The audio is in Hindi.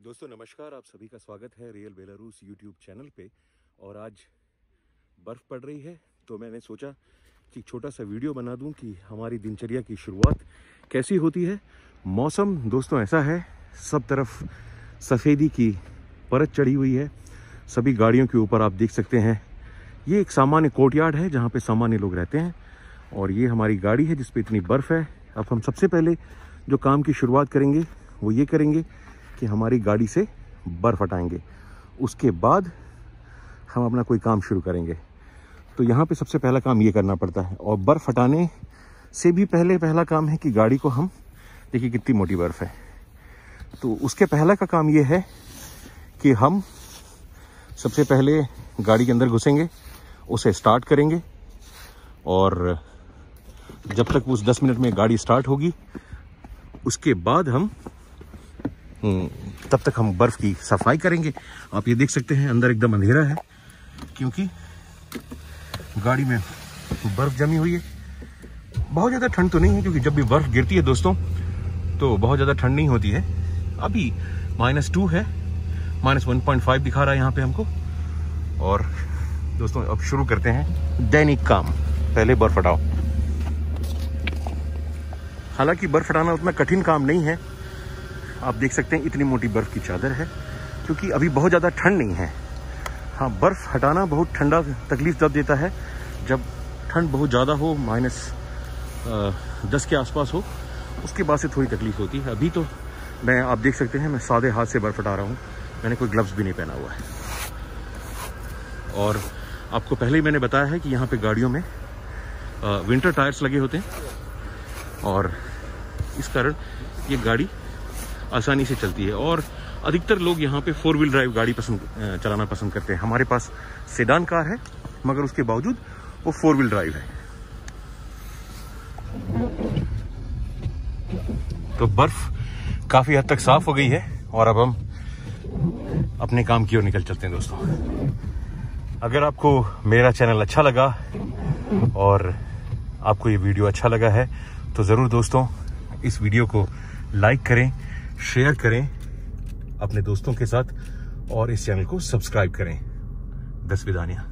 दोस्तों, नमस्कार। आप सभी का स्वागत है रियल बेलारूस यूट्यूब चैनल पे। और आज बर्फ़ पड़ रही है तो मैंने सोचा कि छोटा सा वीडियो बना दूँ कि हमारी दिनचर्या की शुरुआत कैसी होती है। मौसम, दोस्तों, ऐसा है। सब तरफ़ सफ़ेदी की परत चढ़ी हुई है। सभी गाड़ियों के ऊपर आप देख सकते हैं। ये एक सामान्य कोर्टयार्ड है, जहाँ पे सामान्य लोग रहते हैं। और ये हमारी गाड़ी है जिसपे इतनी बर्फ़ है। अब हम सबसे पहले जो काम की शुरुआत करेंगे, वो ये करेंगे कि हमारी गाड़ी से बर्फ़ हटाएँगे। उसके बाद हम अपना कोई काम शुरू करेंगे। तो यहाँ पे सबसे पहला काम ये करना पड़ता है और बर्फ़ हटाने से भी पहले पहला काम है कि गाड़ी को हम, देखिए कितनी मोटी बर्फ़ है। तो उसके पहला का काम ये है कि हम सबसे पहले गाड़ी के अंदर घुसेंगे, उसे स्टार्ट करेंगे और जब तक उस 10 मिनट में गाड़ी स्टार्ट होगी, उसके बाद हम तब तक हम बर्फ़ की सफ़ाई करेंगे। आप ये देख सकते हैं, अंदर एकदम अंधेरा है, क्योंकि गाड़ी में बर्फ़ जमी हुई है। बहुत ज़्यादा ठंड तो नहीं है, क्योंकि जब भी बर्फ़ गिरती है दोस्तों तो बहुत ज़्यादा ठंड नहीं होती है। अभी माइनस टू है, माइनस वन पॉइंट फाइव दिखा रहा है यहाँ पे हमको। और दोस्तों, अब शुरू करते हैं। दैनिक काम। पहले बर्फ़ हटाओ। हालाँकि बर्फ़ हटाना उतना कठिन काम नहीं है आप देख सकते हैं इतनी मोटी बर्फ़ की चादर है, क्योंकि अभी बहुत ज़्यादा ठंड नहीं है। हाँ बर्फ़ हटाना बहुत ठंडा तकलीफ़ तब देता है, जब ठंड बहुत ज़्यादा हो, माइनस दस के आसपास हो, उसके बाद से थोड़ी तकलीफ़ होती है। अभी तो मैं, आप देख सकते हैं, मैं सादे हाथ से बर्फ़ हटा रहा हूँ। मैंने कोई ग्लव्स भी नहीं पहना हुआ है। और आपको पहले ही मैंने बताया है कि यहाँ पे गाड़ियों में विंटर टायर्स लगे होते हैं। और इस कारण ये गाड़ी आसानी से चलती है। और अधिकतर लोग यहाँ पे फोर व्हील ड्राइव गाड़ी पसंद चलाना पसंद करते हैं। हमारे पास सेडान कार है, मगर उसके बावजूद वो फोर व्हील ड्राइव है। तो बर्फ़ काफ़ी हद तक साफ़ हो गई है, और अब हम अपने काम की ओर निकल चलते हैं दोस्तों। अगर आपको मेरा चैनल अच्छा लगा, और आपको ये वीडियो अच्छा लगा है तो ज़रूर दोस्तों, इस वीडियो को लाइक करें शेयर करें अपने दोस्तों के साथ और इस चैनल को सब्सक्राइब करें। दस विदानिया।